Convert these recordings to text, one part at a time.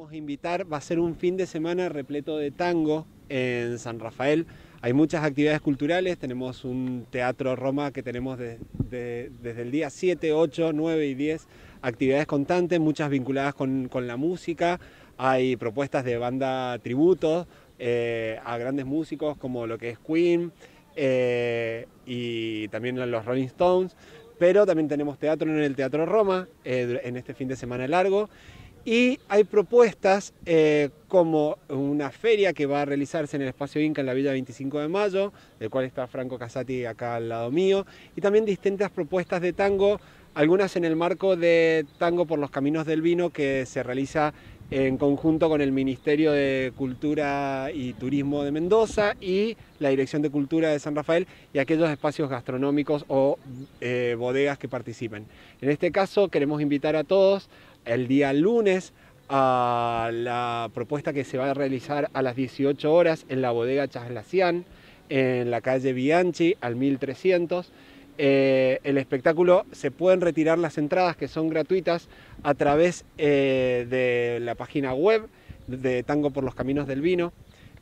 queremos invitar, va a ser un fin de semana repleto de tango en San Rafael. Hay muchas actividades culturales, tenemos un teatro Roma que tenemos desde el día 7, 8, 9 y 10 actividades constantes, muchas vinculadas con, la música. Hay propuestas de banda tributo eh, a grandes músicos como lo que es Queen eh, y también los Rolling Stones. Pero también tenemos teatro en el Teatro Roma eh, en este fin de semana largo y hay propuestas eh, como una feria que va a realizarse en el Espacio Inca en la Villa 25 de Mayo, del cual está Franco Casati acá al lado mío, y también distintas propuestas de tango, algunas en el marco de Tango por los Caminos del Vino que se realiza en conjunto con el Ministerio de Cultura y Turismo de Mendoza y la Dirección de Cultura de San Rafael y aquellos espacios gastronómicos o eh, bodegas que participen. En este caso queremos invitar a todos el día lunes a la propuesta que se va a realizar a las 18 horas en la bodega Chaslacián, en la calle Bianchi, al 1300. Eh, el espectáculo se pueden retirar las entradas que son gratuitas a través eh, de la página web de Tango por los Caminos del Vino.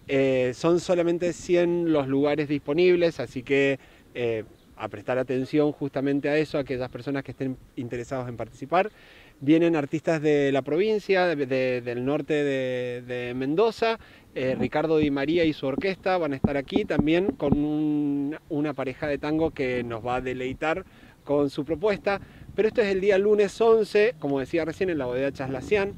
Eh, son solamente 100 los lugares disponibles, así que a prestar atención justamente a eso, a aquellas personas que estén interesados en participar. Vienen artistas de la provincia, del norte de, Mendoza, eh, Ricardo Di María y su orquesta van a estar aquí también con una pareja de tango que nos va a deleitar con su propuesta. Pero esto es el día lunes 11, como decía recién, en la bodega Chaslacián.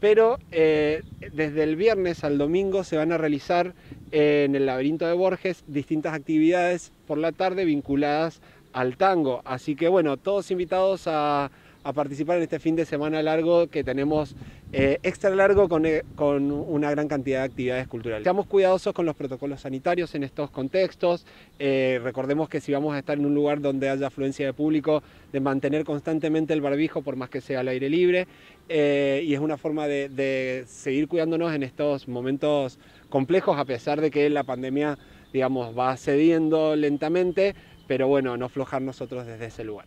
Pero eh, desde el viernes al domingo se van a realizar en el laberinto de Borges distintas actividades por la tarde vinculadas al tango. Así que bueno, todos invitados a a participar en este fin de semana largo que tenemos eh, extra largo con, eh, con, una gran cantidad de actividades culturales. Seamos cuidadosos con los protocolos sanitarios en estos contextos. Eh, recordemos que si vamos a estar en un lugar donde haya afluencia de público, de mantener constantemente el barbijo por más que sea al aire libre. y es una forma de, de seguir cuidándonos en estos momentos complejos a pesar de que la pandemia digamos, va cediendo lentamente, pero bueno, no aflojar nosotros desde ese lugar.